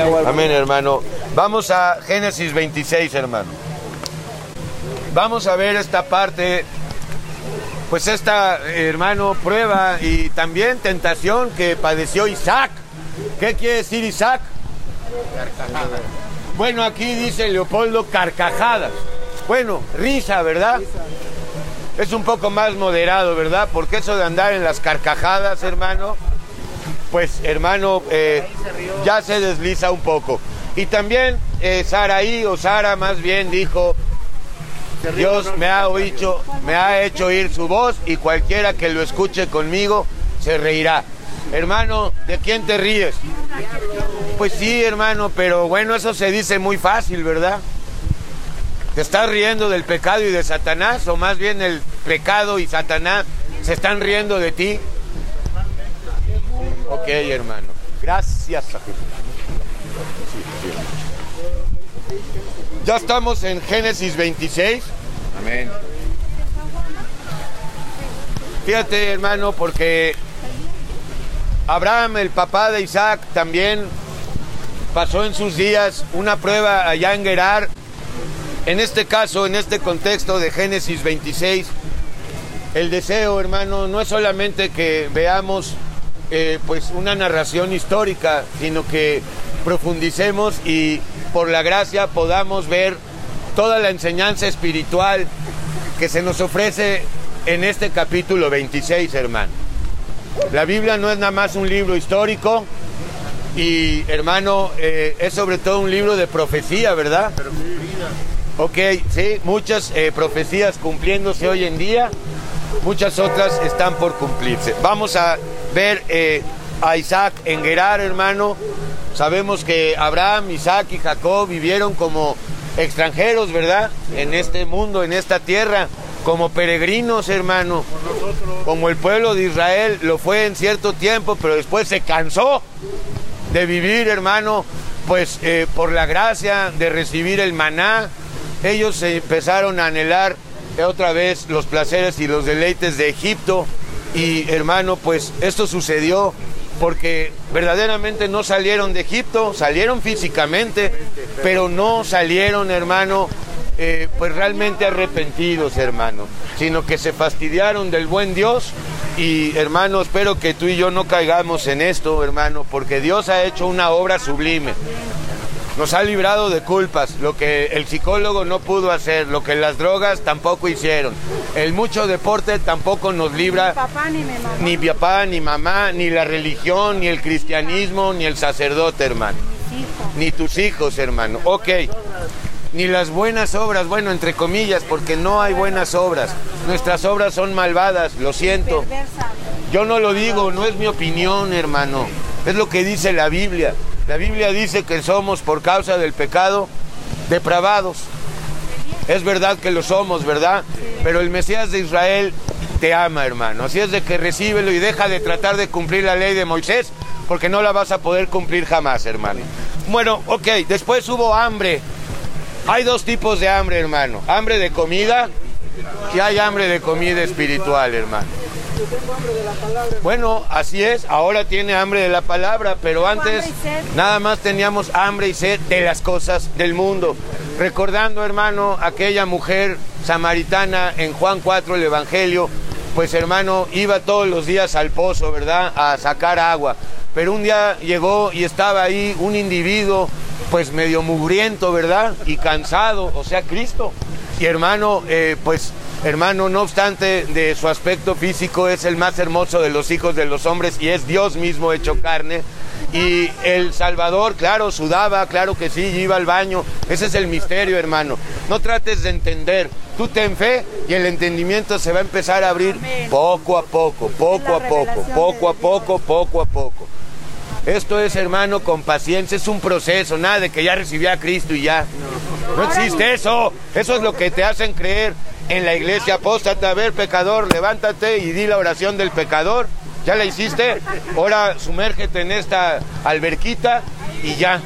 Amén, hermano. Vamos a Génesis 26, hermano. Vamos a ver esta parte, pues esta, hermano, prueba y también tentación que padeció Isaac. ¿Qué quiere decir Isaac? Bueno, aquí dice Leopoldo carcajadas. Bueno, risa, ¿verdad? Es un poco más moderado, ¿verdad? Porque eso de andar en las carcajadas, hermano, pues hermano, eh, ya se desliza un poco. Y también eh, Saraí o Sara más bien dijo, Dios me ha, oído, me ha hecho oír su voz y cualquiera que lo escuche conmigo se reirá. Hermano, ¿de quién te ríes? Pues sí, hermano, pero bueno, eso se dice muy fácil, ¿verdad? ¿Te estás riendo del pecado y de Satanás? ¿O más bien el pecado y Satanás se están riendo de ti? Ok, hermano. Gracias a Jesús. Ya estamos en Génesis 26. Amén. Fíjate, hermano, porque Abraham, el papá de Isaac, también pasó en sus días una prueba allá en Gerar. En este caso, en este contexto de Génesis 26, el deseo, hermano, no es solamente que veamos eh, pues una narración histórica, sino que profundicemos y por la gracia podamos ver toda la enseñanza espiritual que se nos ofrece en este capítulo 26, hermano. La Biblia no es nada más un libro histórico y, hermano, eh, es sobre todo un libro de profecía, ¿verdad? Ok, sí, muchas eh, profecías cumpliéndose hoy en día, muchas otras están por cumplirse. Vamos a ver eh, a Isaac en Gerar, hermano. Sabemos que Abraham, Isaac y Jacob vivieron como extranjeros, ¿verdad? En este mundo, en esta tierra, como peregrinos, hermano. Como el pueblo de Israel lo fue en cierto tiempo, pero después se cansó de vivir, hermano, pues eh, por la gracia de recibir el maná, ellos se empezaron a anhelar otra vez los placeres y los deleites de Egipto. Y hermano, pues esto sucedió porque verdaderamente no salieron de Egipto, salieron físicamente, pero no salieron, hermano, eh, pues realmente arrepentidos, hermano, sino que se fastidiaron del buen Dios. Y hermano, espero que tú y yo no caigamos en esto, hermano, porque Dios ha hecho una obra sublime. Nos ha librado de culpas, lo que el psicólogo no pudo hacer, lo que las drogas tampoco hicieron. El mucho deporte tampoco nos libra. Ni papá ni mi mamá. Ni papá, ni mamá, ni la religión, ni el cristianismo, ni el sacerdote, hermano. Ni tus hijos, hermano. Ok. Ni las buenas obras, bueno, entre comillas, porque no hay buenas obras. Nuestras obras son malvadas, lo siento. Yo no lo digo, no es mi opinión, hermano. Es lo que dice la Biblia. La Biblia dice que somos por causa del pecado depravados. Es verdad que lo somos, ¿verdad? Pero el Mesías de Israel te ama, hermano. Así es de que recíbelo y deja de tratar de cumplir la ley de Moisés, porque no la vas a poder cumplir jamás, hermano. Bueno, ok, después hubo hambre. Hay dos tipos de hambre, hermano. Hambre de comida y hay hambre de comida espiritual, hermano. Bueno, así es, ahora tiene hambre de la palabra, pero antes nada más teníamos hambre y sed de las cosas del mundo. Recordando, hermano, aquella mujer samaritana en Juan 4, el Evangelio, pues hermano, iba todos los días al pozo, ¿verdad? A sacar agua. Pero un día llegó y estaba ahí un individuo, pues medio mugriento, ¿verdad? Y cansado, o sea, Cristo. Y hermano, eh, pues hermano, no obstante de su aspecto físico, es el más hermoso de los hijos de los hombres y es Dios mismo hecho carne. Y el Salvador, claro, sudaba, claro que sí, iba al baño. Ese es el misterio, hermano. No trates de entender. Tú ten fe y el entendimiento se va a empezar a abrir poco a poco, poco a poco, poco a poco, poco a poco. Esto es, hermano, con paciencia, es un proceso, nada de que ya recibí a Cristo y ya. No existe eso. Eso es lo que te hacen creer en la iglesia. Apóstate, a ver, pecador, levántate y di la oración del pecador. ¿Ya la hiciste? Ahora sumérgete en esta alberquita y ya.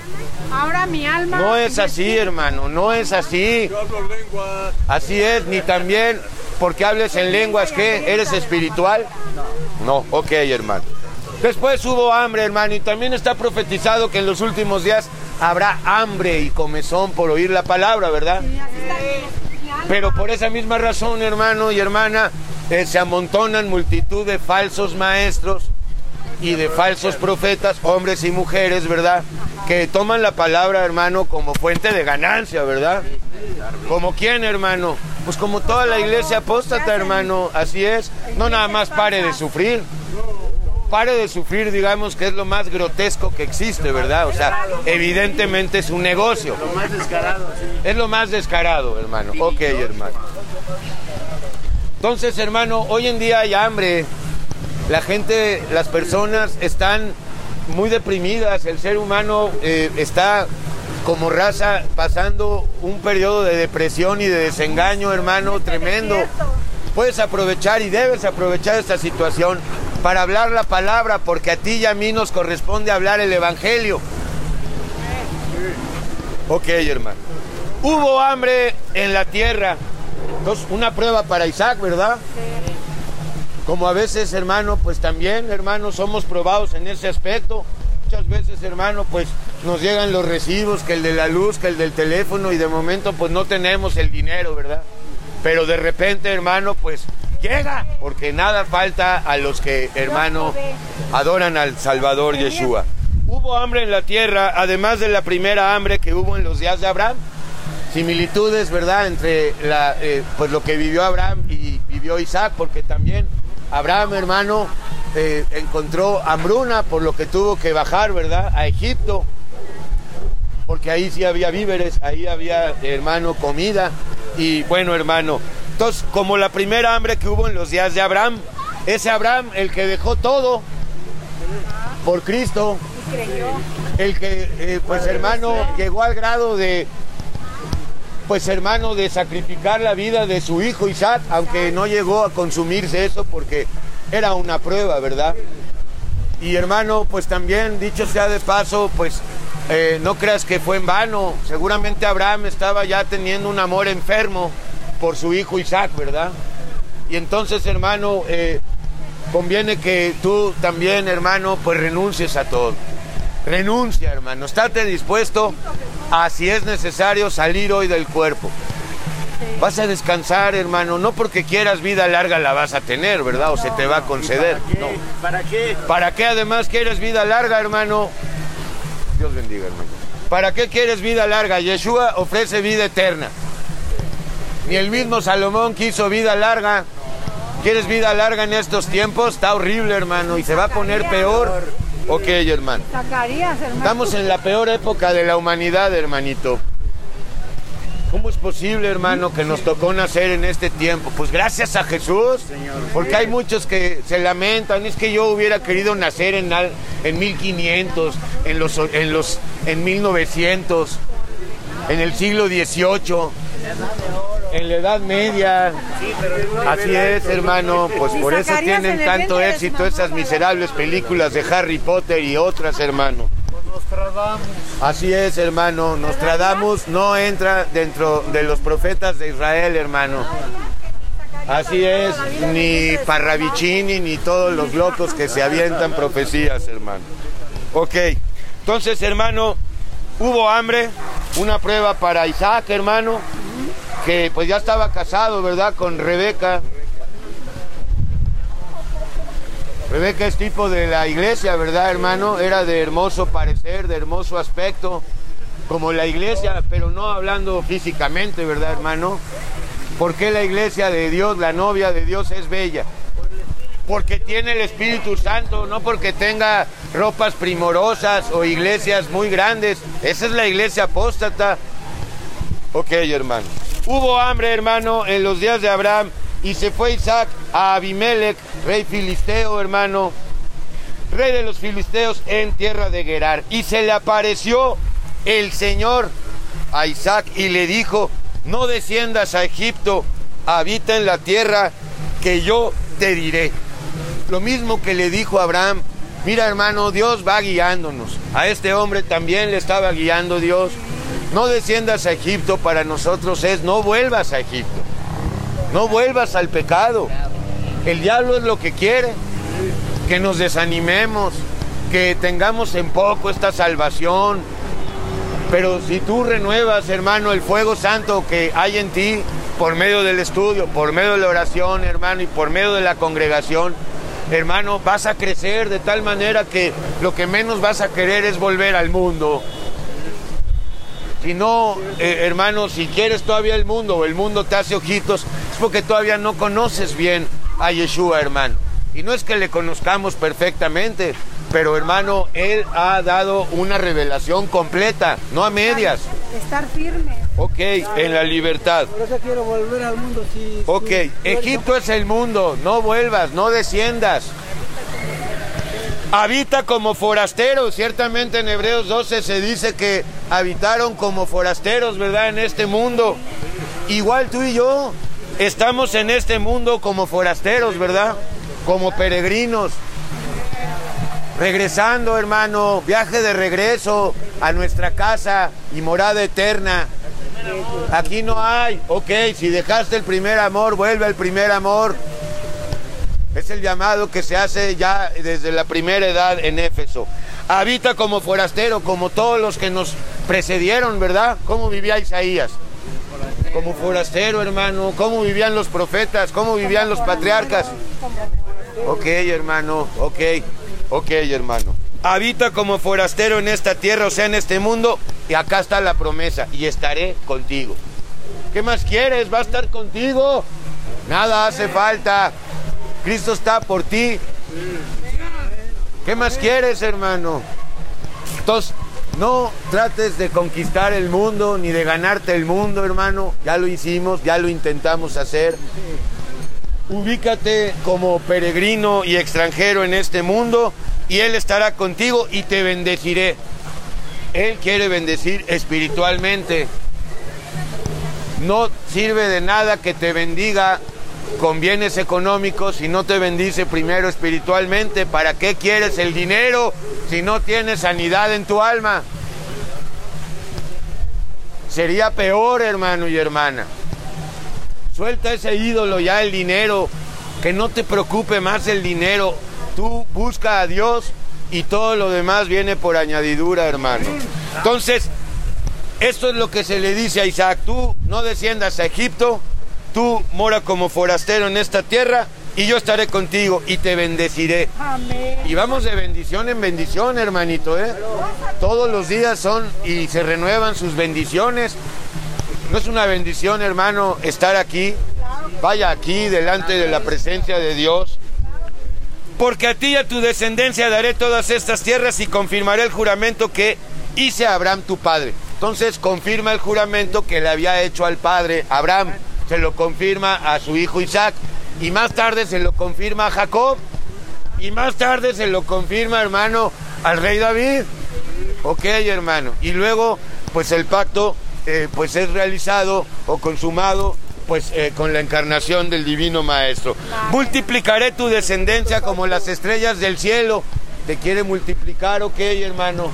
Ahora mi alma. No es así, hermano, no es así. Yo hablo lenguas. Así es, ni también porque hables en lenguas, ¿qué? ¿Eres espiritual? No, ok, hermano. Después hubo hambre, hermano, y también está profetizado que en los últimos días habrá hambre y comezón por oír la palabra, ¿verdad? Y Pero por esa misma razón, hermano y hermana, eh, se amontonan multitud de falsos maestros y de falsos profetas, hombres y mujeres, ¿verdad? Que toman la palabra, hermano, como fuente de ganancia, ¿verdad? ¿Como quién, hermano? Pues como toda la iglesia apóstata, hermano, así es. No nada más pare de sufrir. Pare de sufrir, digamos, que es lo más grotesco que existe, ¿verdad? O sea, evidentemente es un negocio. Lo más descarado, sí. Es lo más descarado, hermano. Ok, hermano. Entonces, hermano, hoy en día hay hambre. La gente, las personas están muy deprimidas. El ser humano eh, está como raza pasando un periodo de depresión y de desengaño, hermano, tremendo. Puedes aprovechar y debes aprovechar esta situación para hablar la palabra, porque a ti y a mí nos corresponde hablar el Evangelio. Ok, hermano. Hubo hambre en la tierra. Entonces, una prueba para Isaac, ¿verdad? Como a veces, hermano, pues también, hermano, somos probados en ese aspecto. Muchas veces, hermano, pues nos llegan los recibos, que el de la luz, que el del teléfono, y de momento, pues no tenemos el dinero, ¿verdad? Pero de repente, hermano, pues llega, porque nada falta a los que, hermano, adoran al Salvador Yeshua. Hubo hambre en la tierra, además de la primera hambre que hubo en los días de Abraham. Similitudes, ¿verdad?, entre la, eh, pues lo que vivió Abraham y vivió Isaac, porque también Abraham, hermano, eh, encontró hambruna, por lo que tuvo que bajar, ¿verdad?, a Egipto, porque ahí sí había víveres, ahí había, hermano, comida. Y bueno, hermano, entonces, como la primera hambre que hubo en los días de Abraham, ese Abraham, el que dejó todo por Cristo, el que, eh, pues hermano, llegó al grado de, pues hermano, de sacrificar la vida de su hijo Isaac, aunque no llegó a consumirse eso porque era una prueba, ¿verdad? Y hermano, pues también, dicho sea de paso, pues eh, no creas que fue en vano. Seguramente Abraham estaba ya teniendo un amor enfermo por su hijo Isaac, ¿verdad? Y entonces, hermano, eh, conviene que tú también, hermano, pues renuncies a todo. Renuncia, hermano. Estate dispuesto a, si es necesario, salir hoy del cuerpo. Vas a descansar, hermano. No porque quieras vida larga la vas a tener, ¿verdad? O se te va a conceder. ¿Para qué? No. ¿Para qué? ¿Para qué además quieres vida larga, hermano? Dios bendiga, hermano. ¿Para qué quieres vida larga? Yeshua ofrece vida eterna. Ni el mismo Salomón quiso vida larga. ¿Quieres vida larga en estos tiempos? Está horrible, hermano, y se va a poner peor. Ok, hermano. Estamos en la peor época de la humanidad, hermanito. ¿Cómo es posible, hermano, que nos tocó nacer en este tiempo? Pues gracias a Jesús, porque hay muchos que se lamentan, es que yo hubiera querido nacer en, al- en 1500, en los, en los, en 1900, en el siglo XVIII, en la Edad Media. Así es, hermano, pues por eso tienen tanto éxito esas miserables películas de Harry Potter y otras, hermano. Así es, hermano. Nostradamus no entra dentro de los profetas de Israel, hermano. Así es, ni Parravicini, ni todos los locos que se avientan profecías, hermano. Ok, entonces, hermano, hubo hambre, una prueba para Isaac, hermano, que pues ya estaba casado, ¿verdad? Con Rebeca. Rebeca es tipo de la iglesia, ¿verdad, hermano? Era de hermoso parecer, de hermoso aspecto, como la iglesia, pero no hablando físicamente, ¿verdad, hermano? ¿Por qué la iglesia de Dios, la novia de Dios es bella? Porque tiene el Espíritu Santo, no porque tenga ropas primorosas o iglesias muy grandes. Esa es la iglesia apóstata. Ok, hermano. Hubo hambre, hermano, en los días de Abraham y se fue Isaac a Abimelech, rey filisteo, hermano, rey de los filisteos en tierra de Gerar. Y se le apareció el Señor a Isaac y le dijo, no desciendas a Egipto, habita en la tierra que yo te diré. Lo mismo que le dijo Abraham, mira hermano, Dios va guiándonos. A este hombre también le estaba guiando Dios. No desciendas a Egipto para nosotros es no vuelvas a Egipto. No vuelvas al pecado. El diablo es lo que quiere. que nos desanimemos, que tengamos en poco esta salvación. Pero si tú renuevas, hermano, el fuego santo que hay en ti por medio del estudio, por medio de la oración, hermano, y por medio de la congregación, hermano, vas a crecer de tal manera que lo que menos vas a querer es volver al mundo. Si no, eh, hermano, si quieres todavía el mundo o el mundo te hace ojitos, es porque todavía no conoces bien a Yeshua, hermano. Y no es que le conozcamos perfectamente, pero hermano, Él ha dado una revelación completa, no a medias. Estar firme. Ok, en la libertad. Por eso quiero volver al mundo. Si, Ok, si- Egipto es el mundo, no vuelvas, no desciendas. Habita como forasteros, ciertamente en Hebreos 12 se dice que habitaron como forasteros, ¿verdad? En este mundo. Igual tú y yo estamos en este mundo como forasteros, ¿verdad? Como peregrinos. Regresando, hermano, viaje de regreso a nuestra casa y morada eterna. Aquí no hay. Ok, si dejaste el primer amor, vuelve al primer amor. Es el llamado que se hace ya desde la primera edad en Éfeso. Habita como forastero, como todos los que nos precedieron, ¿verdad? ¿Cómo vivía Isaías? Como forastero, hermano. ¿Cómo vivían los profetas? ¿Cómo vivían los patriarcas? Ok, hermano. Ok, ok, hermano. Habita como forastero en esta tierra, o sea, en este mundo. Y acá está la promesa. Y estaré contigo. ¿Qué más quieres? Va a estar contigo. Nada hace falta. Cristo está por ti. ¿Qué más quieres, hermano? Entonces, no trates de conquistar el mundo ni de ganarte el mundo, hermano. Ya lo hicimos, ya lo intentamos hacer. Ubícate como peregrino y extranjero en este mundo y Él estará contigo y te bendeciré. Él quiere bendecir espiritualmente. No sirve de nada que te bendiga con bienes económicos si no te bendice primero espiritualmente. ¿Para qué quieres el dinero si no tienes sanidad en tu alma? Sería peor, hermano y hermana. Suelta ese ídolo ya el dinero, que no te preocupe más el dinero. Tú busca a Dios y todo lo demás viene por añadidura, hermano. Entonces, esto es lo que se le dice a Isaac. Tú no desciendas a Egipto, tú mora como forastero en esta tierra y yo estaré contigo y te bendeciré. Amén. Y vamos de bendición en bendición, hermanito, ¿eh? Todos los días son y se renuevan sus bendiciones. No es una bendición, hermano, estar aquí. Vaya aquí delante de la presencia de Dios. Porque a ti y a tu descendencia daré todas estas tierras y confirmaré el juramento que hice a Abraham tu padre. Entonces confirma el juramento que le había hecho al padre Abraham. Se lo confirma a su hijo Isaac. Y más tarde se lo confirma a Jacob. Y más tarde se lo confirma, hermano, al rey David. Ok, hermano. Y luego, pues el pacto, eh, pues es realizado o consumado, pues eh, con la encarnación del divino Maestro. Multiplicaré tu descendencia como las estrellas del cielo. Te quiere multiplicar, ok, hermano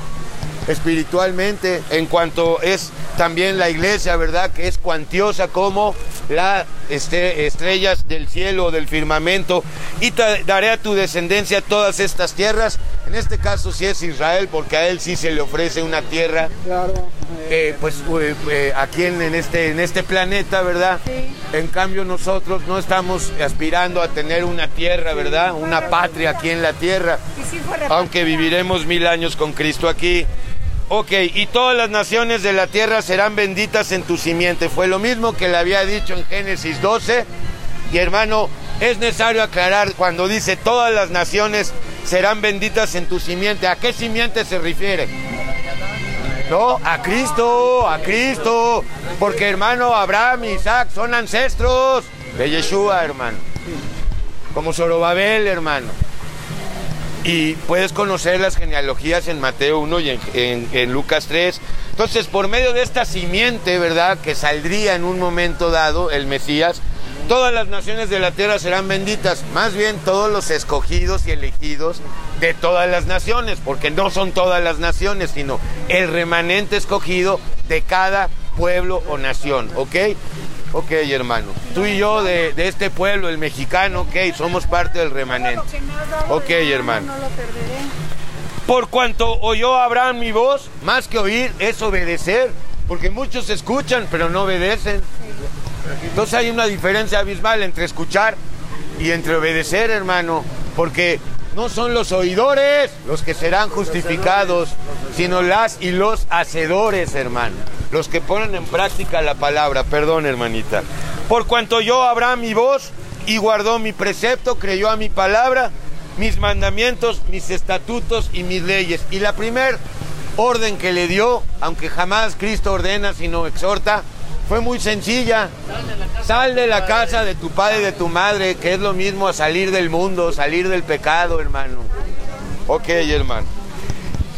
espiritualmente, en cuanto es también la iglesia, ¿verdad? Que es cuantiosa como las este, estrellas del cielo, del firmamento, y te daré a tu descendencia todas estas tierras. En este caso sí es Israel, porque a él sí se le ofrece una tierra, Claro. eh, pues eh, eh, aquí en, en este, en este planeta, ¿verdad? Sí. En cambio nosotros no estamos aspirando a tener una tierra, ¿verdad? Una patria aquí en la tierra aunque viviremos mil años con Cristo aquí. Ok, y todas las naciones de la tierra serán benditas en tu simiente. Fue lo mismo que le había dicho en Génesis 12. Y hermano, es necesario aclarar cuando dice todas las naciones serán benditas en tu simiente. ¿A qué simiente se refiere? No, a Cristo, a Cristo. Porque hermano, Abraham y Isaac son ancestros de Yeshua, hermano. Como Zorobabel, hermano. Y puedes conocer las genealogías en Mateo 1 y en, Lucas 3. Entonces, por medio de esta simiente, ¿verdad? Que saldría en un momento dado el Mesías, todas las naciones de la tierra serán benditas. Más bien todos los escogidos y elegidos de todas las naciones, porque no son todas las naciones, sino el remanente escogido de cada pueblo o nación, ¿ok? Ok, hermano. Tú y yo de, de este pueblo, el mexicano, ok, somos parte del remanente. Ok, hermano. Por cuanto oyó Abraham mi voz, más que oír es obedecer, porque muchos escuchan pero no obedecen. Entonces hay una diferencia abismal entre escuchar y entre obedecer, hermano, porque no son los oidores los que serán justificados, sino las y los hacedores, hermano, los que ponen en práctica la palabra. Perdón, hermanita. Por cuanto oyó Abraham mi voz y guardó mi precepto, creyó a mi palabra, mis mandamientos, mis estatutos y mis leyes. Y la primer orden que le dio, aunque jamás Cristo ordena, sino exhorta, fue muy sencilla. Sal de la casa de tu padre y de tu madre, que es lo mismo a salir del mundo, salir del pecado, hermano. Ok, hermano.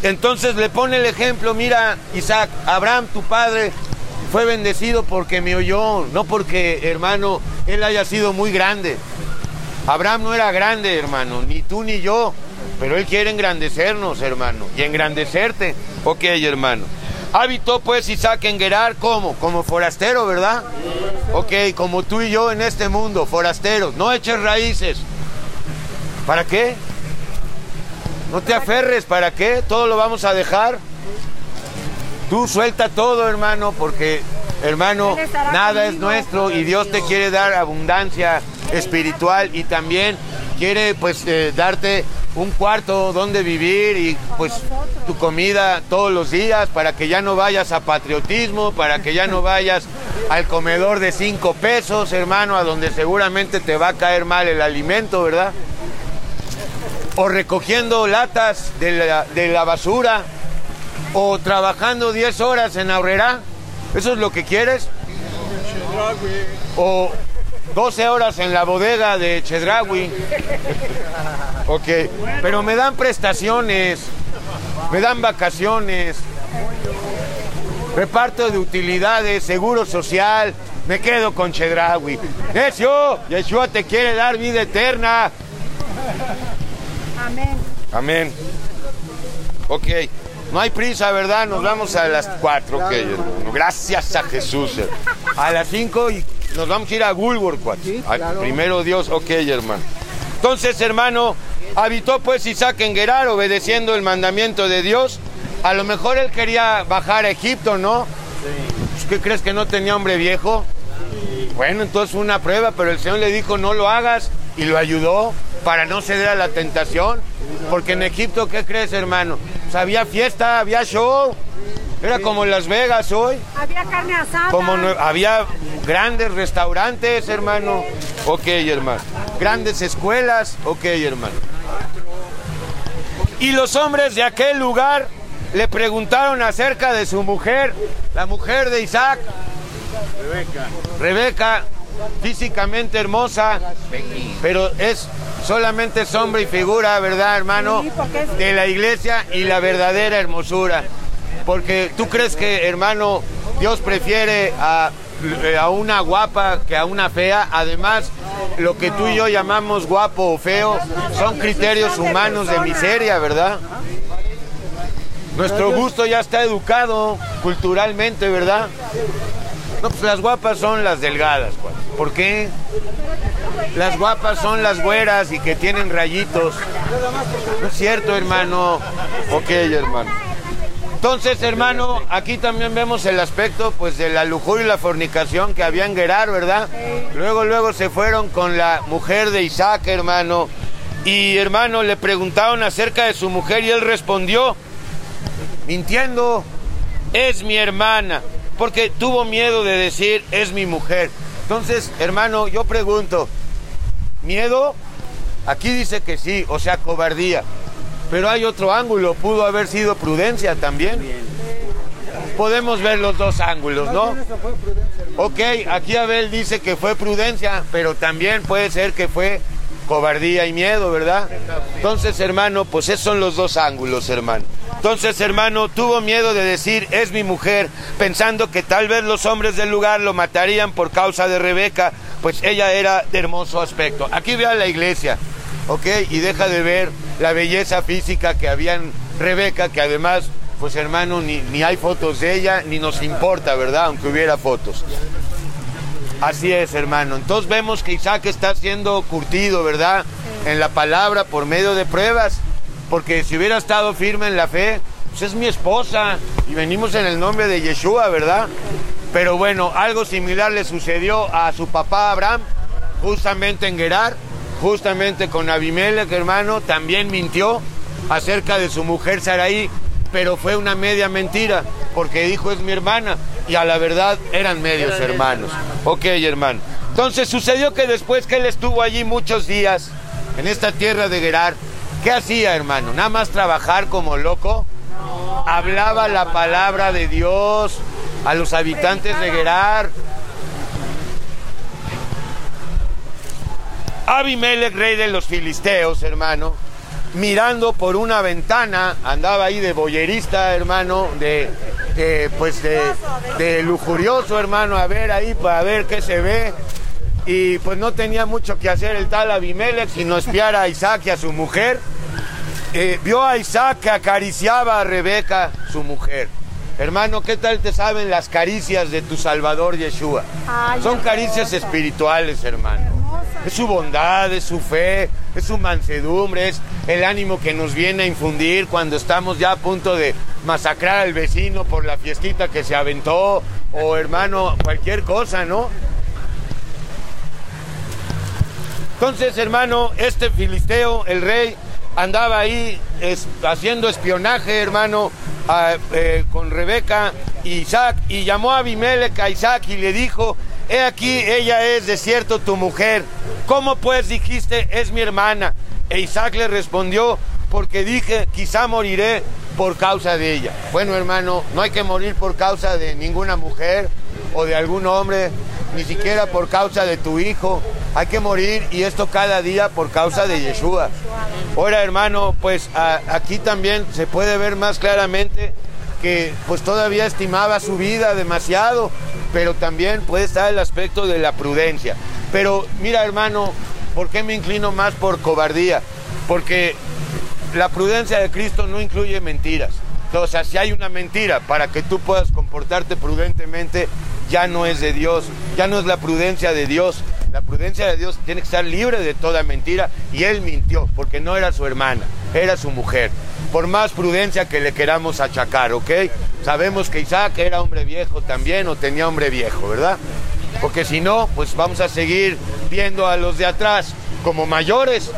Entonces le pone el ejemplo, mira, Isaac, Abraham, tu padre, fue bendecido porque me oyó, no porque, hermano, él haya sido muy grande. Abraham no era grande, hermano, ni tú ni yo, pero él quiere engrandecernos, hermano, y engrandecerte. Ok, hermano. Habitó pues Isaac en Gerar, ¿cómo? Como forastero, ¿verdad? Ok, como tú y yo en este mundo, forasteros. No eches raíces. ¿Para qué? No te aferres, ¿para qué? Todo lo vamos a dejar. Tú suelta todo, hermano, porque, hermano, nada es nuestro y Dios te quiere dar abundancia espiritual y también quiere, pues, eh, darte un cuarto donde vivir y, pues, tu comida todos los días para que ya no vayas a patriotismo, para que ya no vayas al comedor de cinco pesos, hermano, a donde seguramente te va a caer mal el alimento, ¿verdad? o recogiendo latas de la, de la basura, o trabajando 10 horas en Aurrera. ¿Eso es lo que quieres? O 12 horas en la bodega de Chedraui. Ok, pero me dan prestaciones, me dan vacaciones, reparto de utilidades, seguro social, me quedo con Chedraui. Necio, Yeshua te quiere dar vida eterna. Amén. Amén. Ok. No hay prisa, ¿verdad? Nos vamos a las 4. Ok, hermano. Gracias a Jesús. A las 5 y nos vamos a ir a Woolworth. Sí, claro. Primero Dios. Ok, hermano. Entonces, hermano, habitó pues Isaac en Gerar obedeciendo el mandamiento de Dios. A lo mejor él quería bajar a Egipto, ¿no? Pues, ¿Qué crees que no tenía hombre viejo? Bueno, entonces fue una prueba, pero el Señor le dijo, no lo hagas, y lo ayudó para no ceder a la tentación. Porque en Egipto, ¿qué crees, hermano? Pues había fiesta, había show. Era como Las Vegas hoy. Había carne asada. Como había grandes restaurantes, hermano. Ok, hermano. Grandes escuelas. Ok, hermano. Y los hombres de aquel lugar le preguntaron acerca de su mujer, la mujer de Isaac. Rebeca. Rebeca, físicamente hermosa, pero es solamente sombra y figura, ¿verdad, hermano? Sí, porque es- De la iglesia y la verdadera hermosura. Porque tú crees que, hermano, Dios prefiere a, a una guapa que a una fea. Además, lo que tú y yo llamamos guapo o feo son criterios humanos de miseria, ¿verdad? Nuestro gusto ya está educado culturalmente, ¿verdad? No, pues las guapas son las delgadas, cuate. ¿Por qué? Las guapas son las güeras y que tienen rayitos. No es cierto, hermano. Ok, hermano. Entonces, hermano, aquí también vemos el aspecto pues de la lujuria y la fornicación que había en Gerar, ¿verdad? Luego, luego se fueron con la mujer de Isaac, hermano. Y hermano, le preguntaron acerca de su mujer y él respondió, mintiendo, es mi hermana, porque tuvo miedo de decir, es mi mujer. Entonces, hermano, yo pregunto, ¿miedo? Aquí dice que sí, o sea, cobardía. Pero hay otro ángulo, pudo haber sido prudencia también. Podemos ver los dos ángulos, ¿no? Ok, aquí Abel dice que fue prudencia, pero también puede ser que fue cobardía y miedo, ¿verdad? Entonces, hermano, pues esos son los dos ángulos, hermano. Entonces, hermano, tuvo miedo de decir, es mi mujer, pensando que tal vez los hombres del lugar lo matarían por causa de Rebeca, pues ella era de hermoso aspecto. Aquí ve a la iglesia, ¿ok? Y deja de ver la belleza física que había en Rebeca, que además, pues hermano, ni, ni hay fotos de ella, ni nos importa, ¿verdad? Aunque hubiera fotos. Así es, hermano. Entonces vemos que Isaac está siendo curtido, ¿verdad? En la palabra por medio de pruebas. Porque si hubiera estado firme en la fe, pues es mi esposa y venimos en el nombre de Yeshua, ¿verdad? Pero bueno, algo similar le sucedió a su papá Abraham, justamente en Gerar, justamente con Abimelech, hermano, también mintió acerca de su mujer Saraí, pero fue una media mentira, porque dijo es mi hermana, y a la verdad eran medios hermanos. Ok, hermano. Entonces sucedió que después que él estuvo allí muchos días, en esta tierra de Gerar, ¿qué hacía, hermano? Nada más trabajar como loco. Hablaba la palabra de Dios a los habitantes de Gerar. Abimelech, rey de los filisteos, hermano, mirando por una ventana, andaba ahí de boyerista, hermano, de, eh, pues de, de lujurioso, hermano, a ver ahí para ver qué se ve. Y pues no tenía mucho que hacer el tal Abimelech, sino espiar a Isaac y a su mujer. Eh, vio a Isaac que acariciaba a Rebeca, su mujer. Hermano, ¿qué tal te saben las caricias de tu Salvador Yeshua? Ay, Son caricias espirituales, hermano. Es su bondad, es su fe, es su mansedumbre, es el ánimo que nos viene a infundir cuando estamos ya a punto de masacrar al vecino por la fiestita que se aventó o hermano, cualquier cosa, ¿no? Entonces, hermano, este filisteo, el rey, andaba ahí haciendo espionaje, hermano, eh, con Rebeca y Isaac, y llamó a Abimelech a Isaac y le dijo, he aquí, ella es de cierto tu mujer. ¿Cómo pues dijiste, es mi hermana? E Isaac le respondió, porque dije, quizá moriré por causa de ella. Bueno, hermano, no hay que morir por causa de ninguna mujer o de algún hombre, ni siquiera por causa de tu hijo. Hay que morir y esto cada día por causa de Yeshua. Ahora, hermano, pues aquí también se puede ver más claramente que pues todavía estimaba su vida demasiado, pero también puede estar el aspecto de la prudencia. Pero mira, hermano, ¿por qué me inclino más por cobardía? Porque la prudencia de Cristo no incluye mentiras. O sea, si hay una mentira para que tú puedas comportarte prudentemente, ya no es de Dios, ya no es la prudencia de Dios. La prudencia de Dios tiene que estar libre de toda mentira y él mintió porque no era su hermana, era su mujer. Por más prudencia que le queramos achacar, ¿ok? Sabemos que Isaac era hombre viejo también o tenía hombre viejo, ¿verdad? Porque si no, pues vamos a seguir viendo a los de atrás como mayores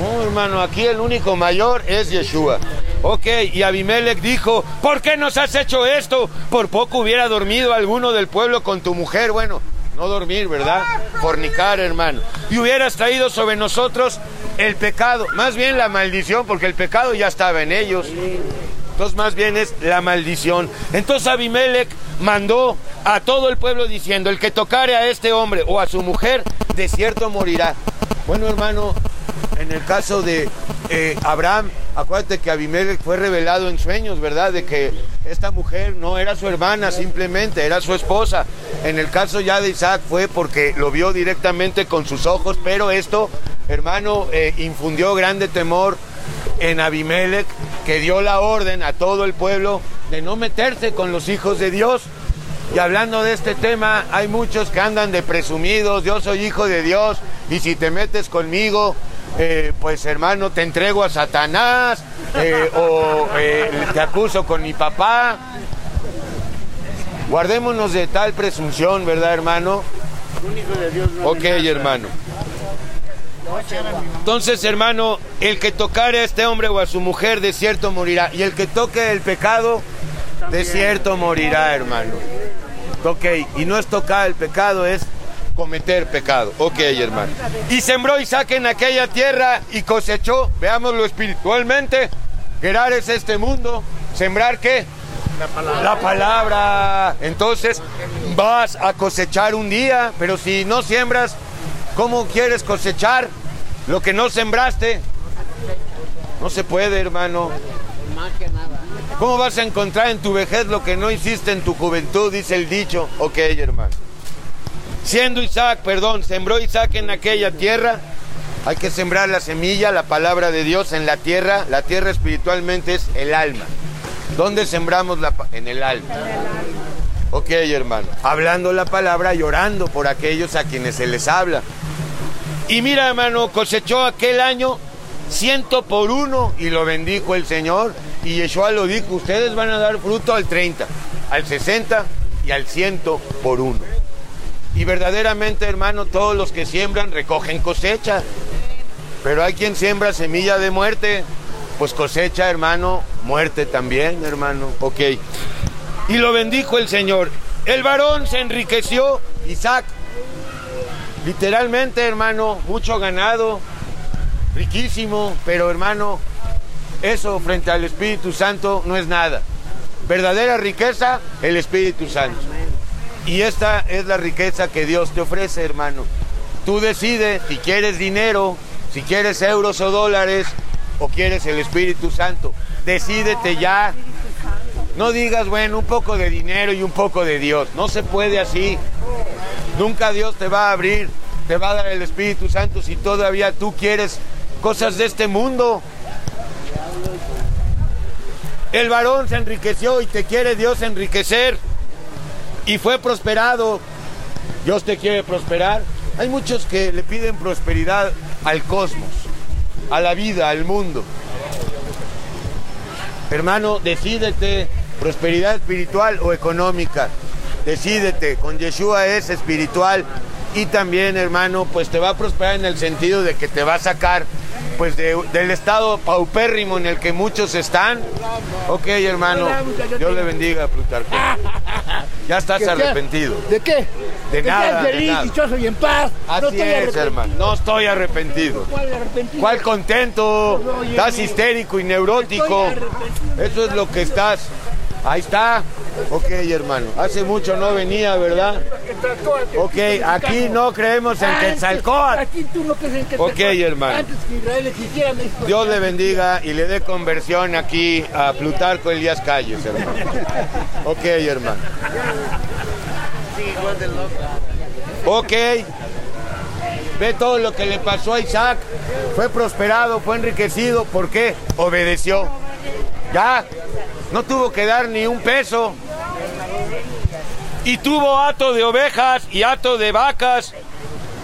no, hermano, aquí el único mayor es Yeshua. Ok, y Abimelech dijo, ¿por qué nos has hecho esto? Por poco hubiera dormido alguno del pueblo con tu mujer. Bueno, no dormir, ¿verdad? Fornicar, hermano. Y hubieras traído sobre nosotros el pecado, más bien la maldición, porque el pecado ya estaba en ellos. Entonces más bien es la maldición. Entonces Abimelech mandó a todo el pueblo diciendo, el que tocare a este hombre o a su mujer, de cierto morirá. Bueno, hermano, en el caso de eh, Abraham, acuérdate que Abimelech fue revelado en sueños, ¿verdad? De que esta mujer no era su hermana, simplemente era su esposa. En el caso ya de Isaac fue porque lo vio directamente con sus ojos, pero esto, hermano, eh, infundió grande temor en Abimelech, que dio la orden a todo el pueblo de no meterse con los hijos de Dios. Y hablando de este tema, hay muchos que andan de presumidos, yo soy hijo de Dios, y si te metes conmigo, eh, pues hermano, te entrego a Satanás, eh, o eh, te acuso con mi papá. Guardémonos de tal presunción, ¿verdad, hermano? Ok, hermano. Entonces, hermano, el que tocare a este hombre o a su mujer, de cierto morirá. Y el que toque el pecado, de cierto morirá, hermano. Ok, y no es tocar el pecado, es cometer pecado. Ok, hermano. Y sembró Isaac en aquella tierra y cosechó, veámoslo espiritualmente. Gerar es este mundo. ¿Sembrar qué? La palabra. La palabra. Entonces vas a cosechar un día, pero si no siembras, ¿cómo quieres cosechar lo que no sembraste? No se puede, hermano. ¿Cómo vas a encontrar en tu vejez lo que no hiciste en tu juventud? Dice el dicho. Ok, hermano. Siendo Isaac, perdón, sembró Isaac en aquella tierra. Hay que sembrar la semilla, la palabra de Dios en la tierra. La tierra espiritualmente es el alma. ¿Dónde sembramos la pa- en el alma? Ok, hermano. Hablando la palabra y orando por aquellos a quienes se les habla. Y mira, hermano, cosechó aquel año ciento por uno y lo bendijo el Señor. Y Yeshua lo dijo, ustedes van a dar fruto al 30, al 60 y al ciento por uno. Y verdaderamente, hermano, todos los que siembran recogen cosecha. Pero hay quien siembra semilla de muerte, pues cosecha, hermano, muerte también, hermano. Ok. Y lo bendijo el Señor. El varón se enriqueció, Isaac. Literalmente, hermano, mucho ganado, riquísimo, pero hermano, eso frente al Espíritu Santo no es nada. Verdadera riqueza, el Espíritu Santo. Y esta es la riqueza que Dios te ofrece, hermano. Tú decides si quieres dinero, si quieres euros o dólares, o quieres el Espíritu Santo. Decídete ya. No digas, bueno, un poco de dinero y un poco de Dios. No se puede así. Nunca Dios te va a abrir, te va a dar el Espíritu Santo si todavía tú quieres cosas de este mundo. El varón se enriqueció y te quiere Dios enriquecer y fue prosperado. Dios te quiere prosperar. Hay muchos que le piden prosperidad al cosmos, a la vida, al mundo. Hermano, decídete, prosperidad espiritual o económica. Decídete, con Yeshua es espiritual y también, hermano, pues te va a prosperar en el sentido de que te va a sacar pues de- del estado paupérrimo en el que muchos están. Ok, hermano, Dios le bendiga, Plutarco. Ya estás arrepentido. ¿De qué? De que nada, seas de feliz, nada. dichoso y en paz. no Así estoy es, hermano. No estoy arrepentido. ¿Cuál arrepentido? ¿Cuál contento? Estás histérico y neurótico. Eso es lo que estás. Ahí está. Ok, hermano. Hace mucho no venía, ¿verdad? Ok, aquí no creemos en Quetzalcóatl. Aquí tú no crees en Quetzalcóatl. Ok, hermano. Antes que Israel existiera, México. Dios le bendiga y le dé conversión aquí a Plutarco Elías Calles, hermano. Ok, hermano. Ok. Ve todo lo que le pasó a Isaac. Fue prosperado, fue enriquecido. ¿Por qué? Obedeció. Ya. No tuvo que dar ni un peso. Y tuvo hato de ovejas y hato de vacas.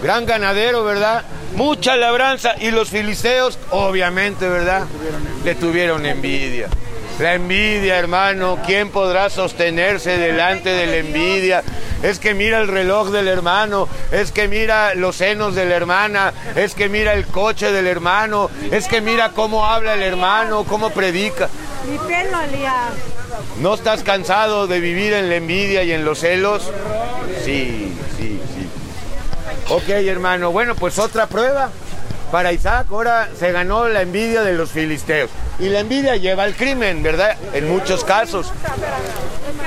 Gran ganadero, ¿verdad? Mucha labranza. Y los filisteos, obviamente, ¿verdad? Le tuvieron envidia. La envidia, hermano, ¿quién podrá sostenerse delante de la envidia? Es que mira el reloj del hermano, es que mira los senos de la hermana, es que mira el coche del hermano, es que mira cómo habla el hermano, cómo predica. Mi pelo, Elías. ¿No estás cansado de vivir en la envidia y en los celos? Sí, sí, sí. Ok, hermano. Bueno, pues otra prueba. Para Isaac ahora se ganó la envidia de los filisteos. Y la envidia lleva al crimen, ¿verdad? En muchos casos.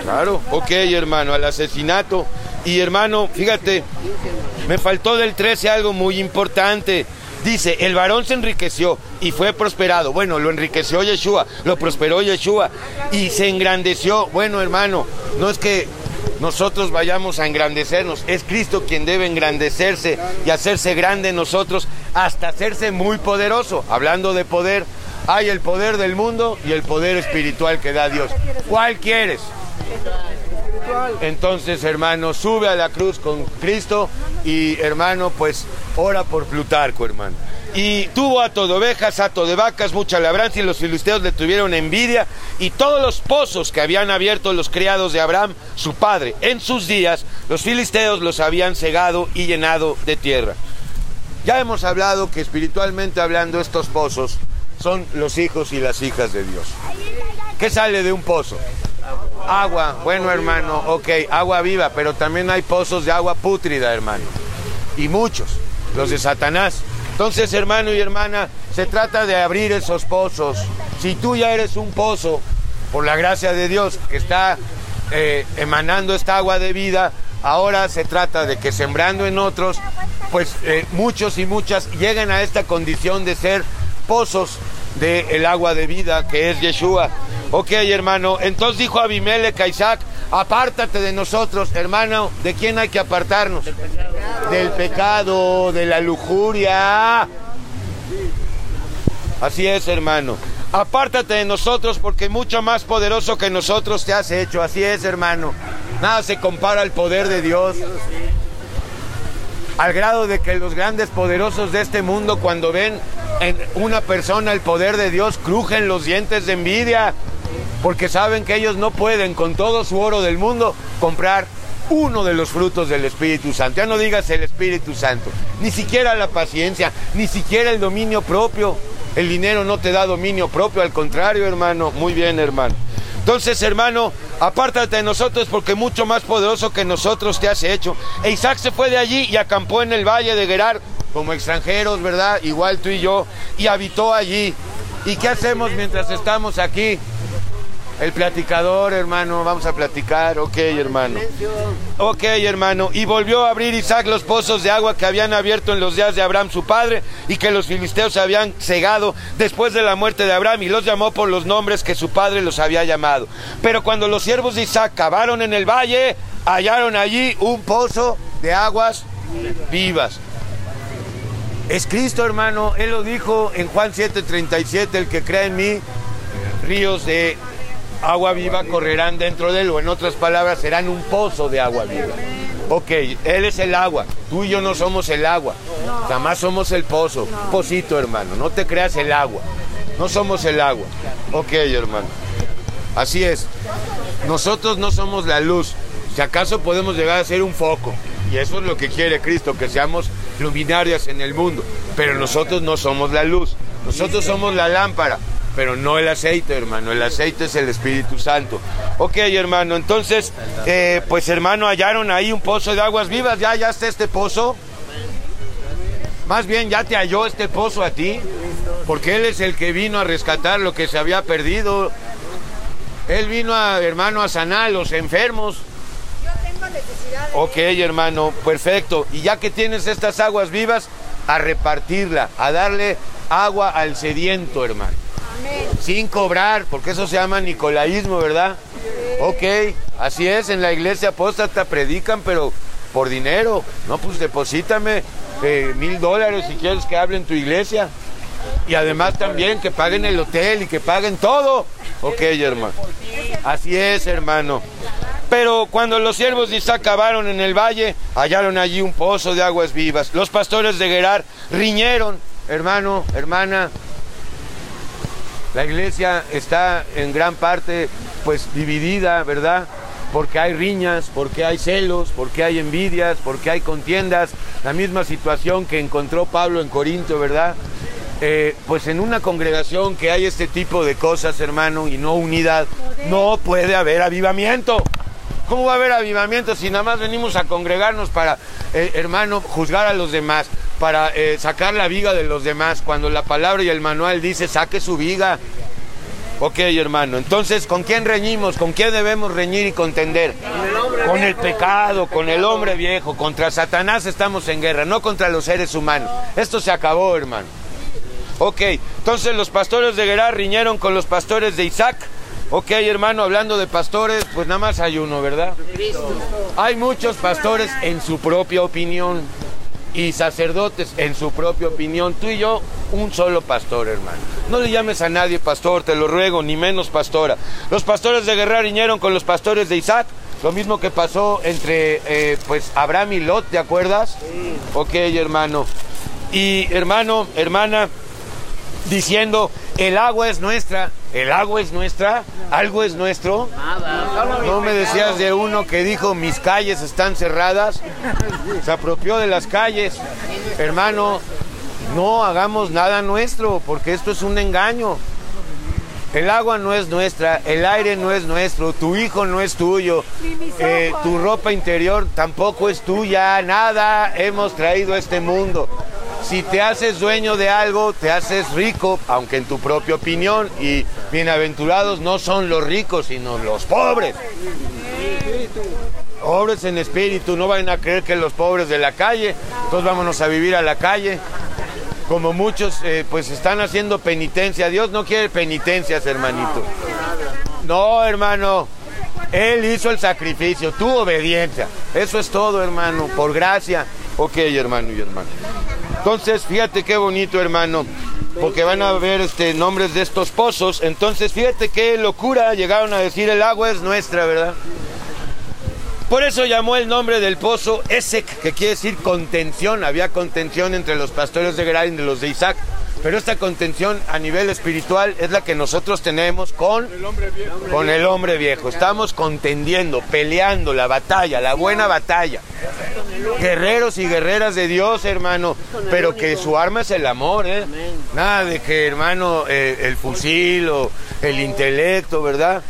Claro. Ok, hermano, al asesinato. Y hermano, fíjate, me faltó del 13 algo muy importante. Dice, el varón se enriqueció y fue prosperado. Bueno, lo enriqueció Yeshua, lo prosperó Yeshua y se engrandeció. Bueno, hermano, no es que nosotros vayamos a engrandecernos, es Cristo quien debe engrandecerse y hacerse grande en nosotros hasta hacerse muy poderoso. Hablando de poder, hay el poder del mundo y el poder espiritual que da Dios. ¿Cuál quieres? Entonces, hermano, sube a la cruz con Cristo y, hermano, pues ora por Plutarco, hermano. Y tuvo hato de ovejas, hato de vacas, mucha labranza y los filisteos le tuvieron envidia y todos los pozos que habían abierto los criados de Abraham, su padre, en sus días, los filisteos los habían cegado y llenado de tierra. Ya hemos hablado que espiritualmente hablando estos pozos son los hijos y las hijas de Dios. ¿Qué sale de un pozo? Agua, bueno hermano, ok, agua viva, pero también hay pozos de agua pútrida, hermano. Y muchos, los de Satanás. Entonces, hermano y hermana, se trata de abrir esos pozos. Si tú ya eres un pozo, por la gracia de Dios, que está eh, emanando esta agua de vida, ahora se trata de que sembrando en otros, pues eh, muchos y muchas lleguen a esta condición de ser pozos del agua de vida que es Yeshua. Ok, hermano. Entonces dijo Abimelech a Isaac, apártate de nosotros, hermano. ¿De quién hay que apartarnos? Del pecado, de la lujuria. Así es, hermano. apártate de nosotros porque mucho más poderoso que nosotros te has hecho. Así es, hermano. Nada se compara al poder de Dios. Al grado de que los grandes poderosos de este mundo cuando ven en una persona el poder de Dios crujen los dientes de envidia porque saben que ellos no pueden con todo su oro del mundo comprar uno de los frutos del Espíritu Santo. Ya no digas el Espíritu Santo, ni siquiera la paciencia, ni siquiera el dominio propio. El dinero no te da dominio propio, al contrario, hermano. Muy bien, hermano. Entonces, hermano, apártate de nosotros porque mucho más poderoso que nosotros te has hecho. E Isaac se fue de allí y acampó en el valle de Gerar como extranjeros, ¿verdad? Igual tú y yo, y habitó allí. ¿Y qué hacemos mientras estamos aquí? El platicador, hermano, vamos a platicar, ok, hermano. Ok, hermano. Y volvió a abrir Isaac los pozos de agua que habían abierto en los días de Abraham su padre y que los filisteos habían cegado después de la muerte de Abraham y los llamó por los nombres que su padre los había llamado. Pero cuando los siervos de Isaac cavaron en el valle, hallaron allí un pozo de aguas vivas. Es Cristo, hermano. Él lo dijo en Juan 7:37, el que cree en mí, ríos de agua viva correrán dentro de él, o en otras palabras, serán un pozo de agua viva. Ok, Él es el agua, tú y yo no somos el agua, jamás somos el pozo, pocito hermano, no te creas el agua, no somos el agua. Ok, hermano, así es, nosotros no somos la luz, si acaso podemos llegar a ser un foco, y eso es lo que quiere Cristo, que seamos luminarias en el mundo, pero nosotros no somos la luz, nosotros somos la lámpara pero no el aceite, hermano. El aceite es el Espíritu Santo. Ok, hermano. Entonces, eh, pues, hermano, hallaron ahí un pozo de aguas vivas. Ya hallaste este pozo. Más bien, ya te halló este pozo a ti. Porque Él es el que vino a rescatar lo que se había perdido. Él vino, a, hermano, a sanar a los enfermos. Yo tengo necesidad Ok, hermano, perfecto. Y ya que tienes estas aguas vivas, a repartirla, a darle agua al sediento, hermano. Sin cobrar, porque eso se llama nicolaísmo, ¿verdad? Ok, así es, en la iglesia apóstata predican, pero por dinero. No, pues deposítame eh, mil dólares si quieres que hable en tu iglesia. Y además también que paguen el hotel y que paguen todo. Ok, hermano. Así es, hermano. Pero cuando los siervos de Isaac acabaron en el valle, hallaron allí un pozo de aguas vivas. Los pastores de Gerar riñeron, hermano, hermana, la iglesia está en gran parte pues dividida, ¿verdad? Porque hay riñas, porque hay celos, porque hay envidias, porque hay contiendas, la misma situación que encontró Pablo en Corinto, ¿verdad? Eh, pues en una congregación que hay este tipo de cosas, hermano, y no unidad, no puede haber avivamiento. ¿Cómo va a haber avivamiento si nada más venimos a congregarnos para, eh, hermano, juzgar a los demás, para eh, sacar la viga de los demás, cuando la palabra y el manual dice saque su viga? Ok, hermano. Entonces, ¿con quién reñimos? ¿Con quién debemos reñir y contender? Con el pecado, con el hombre viejo. Contra Satanás estamos en guerra, no contra los seres humanos. Esto se acabó, hermano. Ok, entonces los pastores de Gerar riñeron con los pastores de Isaac. Ok, hermano, hablando de pastores, pues nada más hay uno, ¿verdad? Hay muchos pastores en su propia opinión y sacerdotes en su propia opinión. Tú y yo, un solo pastor, hermano. No le llames a nadie pastor, te lo ruego, ni menos pastora. Los pastores de Guerra riñeron con los pastores de Isaac. Lo mismo que pasó entre eh, pues Abraham y Lot, ¿te acuerdas? Ok, hermano. Y hermano, hermana, diciendo, el agua es nuestra, el agua es nuestra, algo es nuestro. No me decías de uno que dijo, mis calles están cerradas, se apropió de las calles. Hermano, no hagamos nada nuestro, porque esto es un engaño. El agua no es nuestra, el aire no es nuestro, tu hijo no es tuyo, eh, tu ropa interior tampoco es tuya, nada hemos traído a este mundo. Si te haces dueño de algo, te haces rico, aunque en tu propia opinión, y bienaventurados no son los ricos, sino los pobres. Pobres en espíritu, no vayan a creer que los pobres de la calle, entonces vámonos a vivir a la calle. Como muchos eh, pues están haciendo penitencia. Dios no quiere penitencias, hermanito. No, hermano. Él hizo el sacrificio, tu obediencia. Eso es todo, hermano, por gracia. Ok, hermano y hermano. Entonces, fíjate qué bonito, hermano. porque van a ver este, nombres de estos pozos. Entonces, fíjate qué locura, llegaron a decir el agua es nuestra, ¿verdad? Por eso llamó el nombre del pozo Esec, que quiere decir contención. Había contención entre los pastores de Gerar y los de Isaac. Pero esta contención a nivel espiritual es la que nosotros tenemos con el hombre viejo. Con el hombre viejo. Estamos contendiendo, peleando la batalla, la buena batalla. Guerreros y guerreras de Dios, hermano. Pero que su arma es el amor, ¿eh? Nada de que, hermano, eh, el fusil o el intelecto, ¿verdad?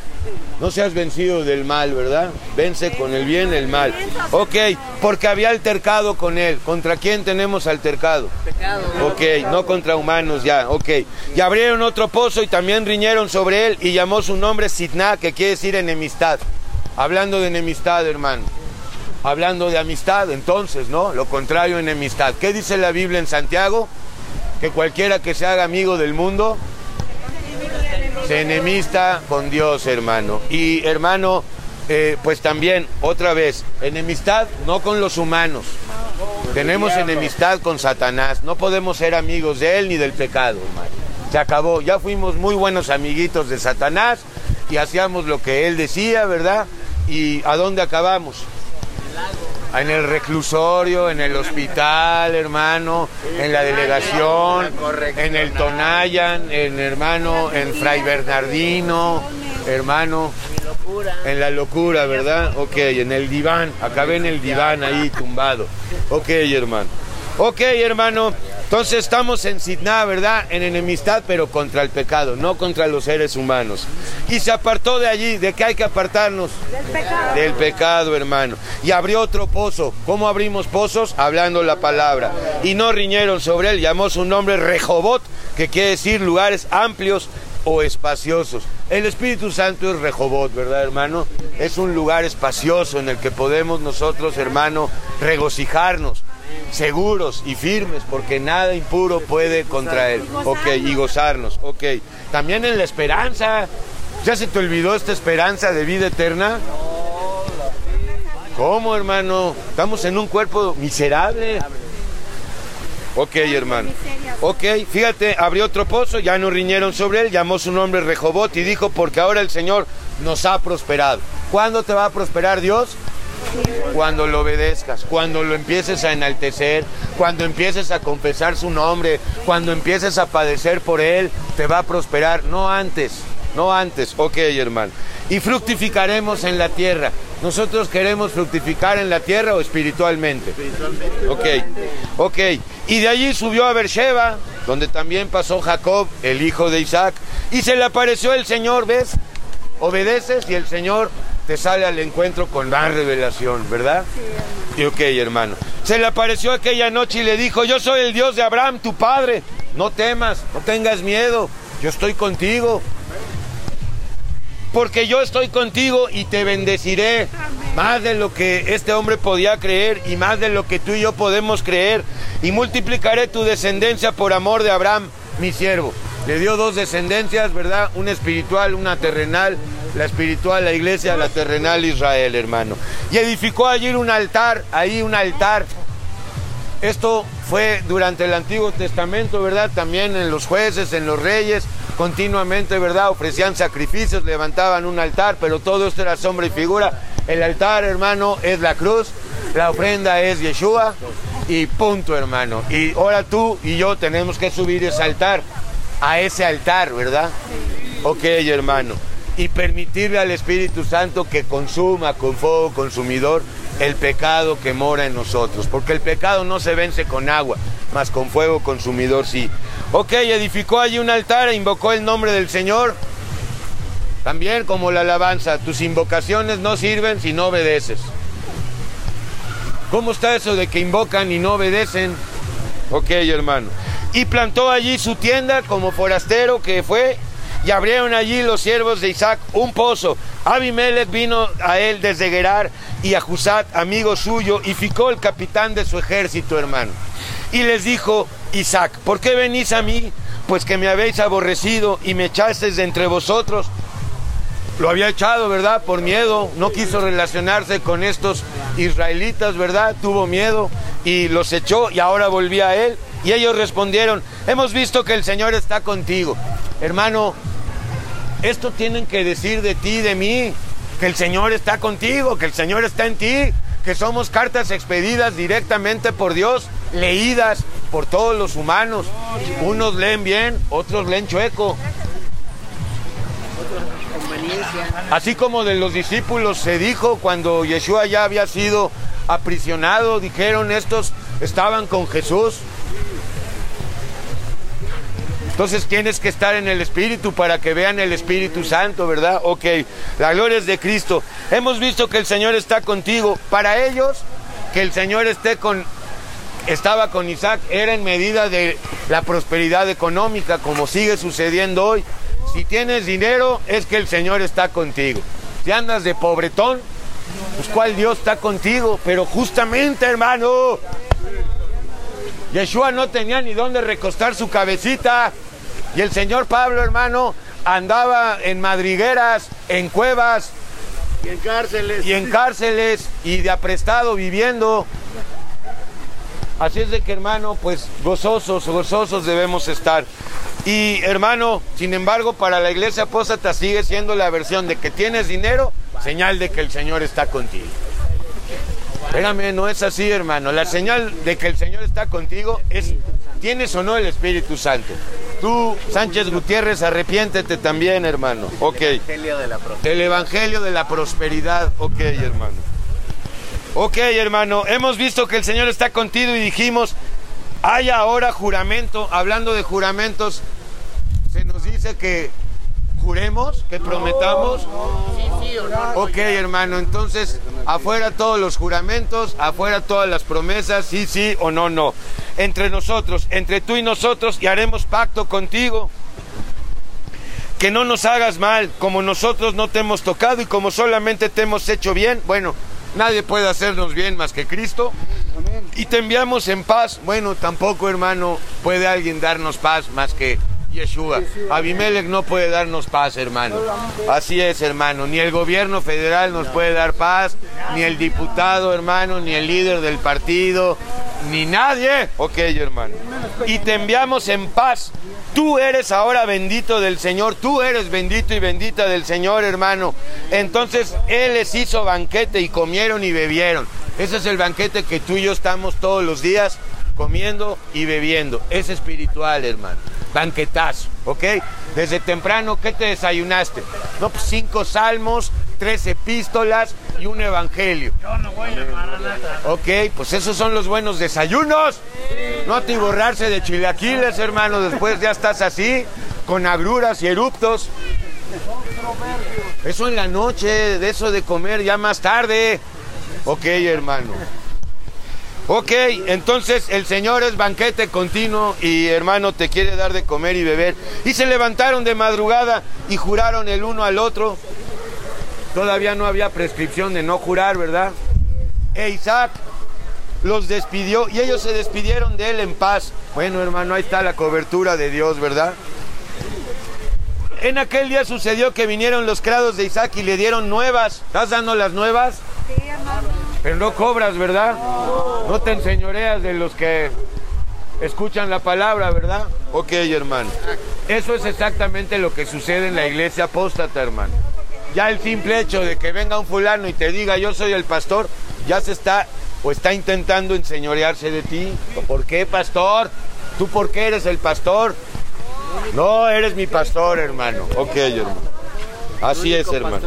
No seas vencido del mal, ¿verdad? Vence con el bien el mal. Ok, porque había altercado con él. ¿Contra quién tenemos altercado? Pecado. Ok, no contra humanos ya, ok. Y abrieron otro pozo y también riñeron sobre él y llamó su nombre Sidna, que quiere decir enemistad. Hablando de enemistad, hermano. Hablando de amistad, entonces, ¿no? Lo contrario, enemistad. ¿Qué dice la Biblia en Santiago? Que cualquiera que se haga amigo del mundo enemista con Dios, hermano. Y hermano, eh, pues también, otra vez, enemistad no con los humanos. Tenemos enemistad con Satanás. No podemos ser amigos de él ni del pecado, hermano. Se acabó. Ya fuimos muy buenos amiguitos de Satanás y hacíamos lo que él decía, ¿verdad? ¿Y a dónde acabamos? En el reclusorio, en el hospital, hermano, en la delegación, en el Tonayan, en hermano, en Fray Bernardino, hermano, en la locura, ¿verdad? Ok, en el diván, acabé en el diván ahí tumbado. Ok, hermano. Ok, hermano. Entonces estamos en Sidná, ¿verdad? En enemistad, pero contra el pecado, no contra los seres humanos. Y se apartó de allí, ¿de qué hay que apartarnos? Del pecado. Del pecado, hermano. Y abrió otro pozo. ¿Cómo abrimos pozos? Hablando la palabra. Y no riñeron sobre él, llamó su nombre Rehobot, que quiere decir lugares amplios o espaciosos. El Espíritu Santo es Rehobot, ¿verdad, hermano? Es un lugar espacioso en el que podemos nosotros, hermano, regocijarnos seguros y firmes, porque nada impuro puede contra él. Y gozarnos. Ok. También en la esperanza. ¿Ya se te olvidó esta esperanza de vida eterna? ¿Cómo, hermano? Estamos en un cuerpo miserable. Ok, hermano. Ok, fíjate, abrió otro pozo, ya no riñeron sobre él, llamó su nombre Rehobot y dijo, porque ahora el Señor nos ha prosperado. ¿Cuándo te va a prosperar Dios? Cuando lo obedezcas, cuando lo empieces a enaltecer, cuando empieces a confesar su nombre, cuando empieces a padecer por él, te va a prosperar, no antes, no antes, ok hermano. Y fructificaremos en la tierra. Nosotros queremos fructificar en la tierra o espiritualmente. Ok, ok. Y de allí subió a Beersheba, donde también pasó Jacob, el hijo de Isaac, y se le apareció el Señor, ¿ves? Obedeces y el Señor te sale al encuentro con gran revelación, ¿verdad? Sí, y ok, hermano. Se le apareció aquella noche y le dijo, yo soy el Dios de Abraham, tu padre. No temas, no tengas miedo, yo estoy contigo. Porque yo estoy contigo y te bendeciré más de lo que este hombre podía creer y más de lo que tú y yo podemos creer. Y multiplicaré tu descendencia por amor de Abraham, mi siervo. Le dio dos descendencias, ¿verdad? Una espiritual, una terrenal. La espiritual, la iglesia, la terrenal, Israel, hermano. Y edificó allí un altar, ahí un altar. Esto fue durante el Antiguo Testamento, ¿verdad? También en los jueces, en los reyes, continuamente, ¿verdad? Ofrecían sacrificios, levantaban un altar, pero todo esto era sombra y figura. El altar, hermano, es la cruz, la ofrenda es Yeshua y punto, hermano. Y ahora tú y yo tenemos que subir ese altar, a ese altar, ¿verdad? Ok, hermano. Y permitirle al Espíritu Santo que consuma con fuego consumidor el pecado que mora en nosotros. Porque el pecado no se vence con agua, mas con fuego consumidor sí. Ok, edificó allí un altar e invocó el nombre del Señor. También como la alabanza, tus invocaciones no sirven si no obedeces. ¿Cómo está eso de que invocan y no obedecen? Ok, hermano. Y plantó allí su tienda como forastero que fue, y abrieron allí los siervos de Isaac un pozo. Abimelech vino a él desde Gerar y a Jusat, amigo suyo, y ficó el capitán de su ejército, hermano. Y les dijo Isaac, ¿por qué venís a mí? Pues que me habéis aborrecido y me echasteis de entre vosotros. Lo había echado, ¿verdad? Por miedo. No quiso relacionarse con estos israelitas, ¿verdad? Tuvo miedo y los echó y ahora volvía a él. Y ellos respondieron, hemos visto que el Señor está contigo. Hermano, esto tienen que decir de ti, de mí, que el Señor está contigo, que el Señor está en ti, que somos cartas expedidas directamente por Dios, leídas por todos los humanos. Unos leen bien, otros leen chueco. Así como de los discípulos se dijo cuando Yeshua ya había sido aprisionado, dijeron estos estaban con Jesús. Entonces tienes que estar en el Espíritu para que vean el Espíritu Santo, ¿verdad? Ok, la gloria es de Cristo. Hemos visto que el Señor está contigo. Para ellos, que el Señor esté con, estaba con Isaac, era en medida de la prosperidad económica, como sigue sucediendo hoy. Si tienes dinero, es que el Señor está contigo. Si andas de pobretón, pues cuál Dios está contigo. Pero justamente, hermano, Yeshua no tenía ni dónde recostar su cabecita. Y el señor Pablo, hermano, andaba en madrigueras, en cuevas. Y en cárceles. Y en cárceles y de aprestado viviendo. Así es de que, hermano, pues gozosos, gozosos debemos estar. Y, hermano, sin embargo, para la iglesia apóstata sigue siendo la versión de que tienes dinero, señal de que el Señor está contigo. Espérame, no es así, hermano. La señal de que el Señor está contigo es, ¿tienes o no el Espíritu Santo? Tú, Sánchez Gutiérrez, arrepiéntete también, hermano. Ok. El Evangelio de la Prosperidad. Ok, hermano. Ok, hermano. Hemos visto que el Señor está contigo y dijimos, hay ahora juramento. Hablando de juramentos, se nos dice que juremos, que prometamos. Ok, hermano, entonces afuera todos los juramentos, afuera todas las promesas, sí, sí o no, no. Entre nosotros, entre tú y nosotros, y haremos pacto contigo. Que no nos hagas mal, como nosotros no te hemos tocado y como solamente te hemos hecho bien. Bueno, nadie puede hacernos bien más que Cristo. Y te enviamos en paz. Bueno, tampoco, hermano, puede alguien darnos paz más que Yeshua. Abimelech no puede darnos paz, hermano. Así es, hermano. Ni el gobierno federal nos puede dar paz, ni el diputado, hermano, ni el líder del partido, ni nadie. Ok, hermano. Y te enviamos en paz. Tú eres ahora bendito del Señor. Tú eres bendito y bendita del Señor, hermano. Entonces Él les hizo banquete y comieron y bebieron. Ese es el banquete que tú y yo estamos todos los días comiendo y bebiendo. Es espiritual, hermano. Banquetazo, ¿ok? Desde temprano, ¿qué te desayunaste? No, pues cinco salmos, tres epístolas y un evangelio. Yo no voy a Ok, pues esos son los buenos desayunos. No atiborrarse de chilaquiles, hermano. Después ya estás así, con agruras y eruptos. Eso en la noche, de eso de comer ya más tarde. Ok, hermano. Ok, entonces el Señor es banquete continuo y hermano te quiere dar de comer y beber. Y se levantaron de madrugada y juraron el uno al otro. Todavía no había prescripción de no jurar, ¿verdad? E Isaac los despidió y ellos se despidieron de él en paz. Bueno, hermano, ahí está la cobertura de Dios, ¿verdad? En aquel día sucedió que vinieron los criados de Isaac y le dieron nuevas. ¿Estás dando las nuevas? Pero no cobras, ¿verdad? No te enseñoreas de los que escuchan la palabra, ¿verdad? Ok, hermano. Eso es exactamente lo que sucede en la iglesia apóstata, hermano. Ya el simple hecho de que venga un fulano y te diga yo soy el pastor, ya se está o está intentando enseñorearse de ti. ¿Por qué, pastor? ¿Tú por qué eres el pastor? No, eres mi pastor, hermano. Ok, hermano. Así es, hermano.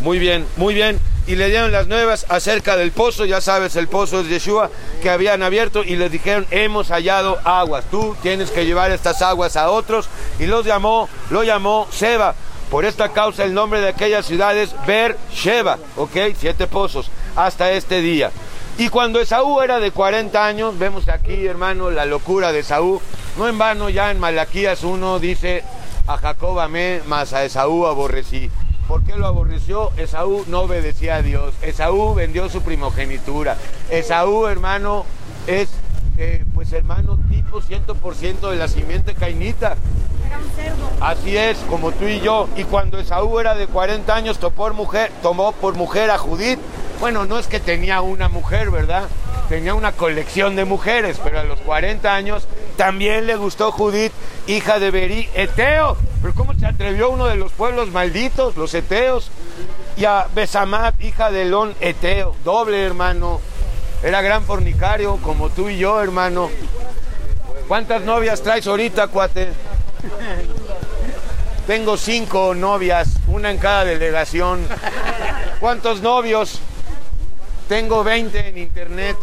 Muy bien, muy bien. Y le dieron las nuevas acerca del pozo, ya sabes, el pozo de Yeshua que habían abierto y les dijeron, hemos hallado aguas. Tú tienes que llevar estas aguas a otros. Y los llamó, lo llamó Seba. Por esta causa el nombre de aquella ciudad es Ber Sheba, ¿ok? Siete pozos, hasta este día. Y cuando Esaú era de 40 años, vemos aquí, hermano, la locura de Esaú. No en vano, ya en Malaquías 1 dice, a Jacob amé, mas a Esaú aborrecí. ¿Por qué lo aborreció? Esaú no obedecía a Dios. Esaú vendió su primogenitura. Esaú, hermano, es, eh, pues hermano, tipo 100% de la simiente cainita. Era un cerdo. Así es, como tú y yo. Y cuando Esaú era de 40 años, tomó por mujer, tomó por mujer a Judith. Bueno, no es que tenía una mujer, ¿verdad? tenía una colección de mujeres, pero a los 40 años también le gustó Judith, hija de Berí, Eteo. Pero ¿cómo se atrevió uno de los pueblos malditos, los Eteos? Y a Besamat, hija de Elón, Eteo, doble hermano. Era gran fornicario, como tú y yo, hermano. ¿Cuántas novias traes ahorita, cuate? Tengo cinco novias, una en cada delegación. ¿Cuántos novios? Tengo 20 en internet.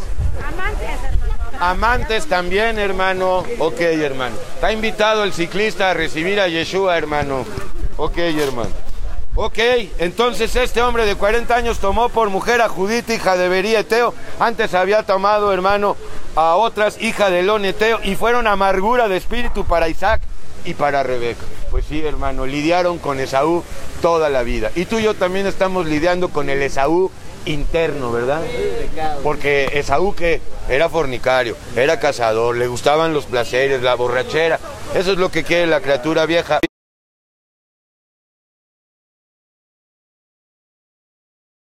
Amantes también, hermano. Ok, hermano. Está invitado el ciclista a recibir a Yeshua, hermano. Ok, hermano. Ok, entonces este hombre de 40 años tomó por mujer a Judith, hija de Berí Eteo. Antes había tomado, hermano, a otras, hija de Elón Eteo, y fueron amargura de espíritu para Isaac y para Rebeca. Pues sí, hermano, lidiaron con Esaú toda la vida. Y tú y yo también estamos lidiando con el Esaú interno, ¿verdad? Porque Esaú que era fornicario, era cazador, le gustaban los placeres, la borrachera. Eso es lo que quiere la criatura vieja.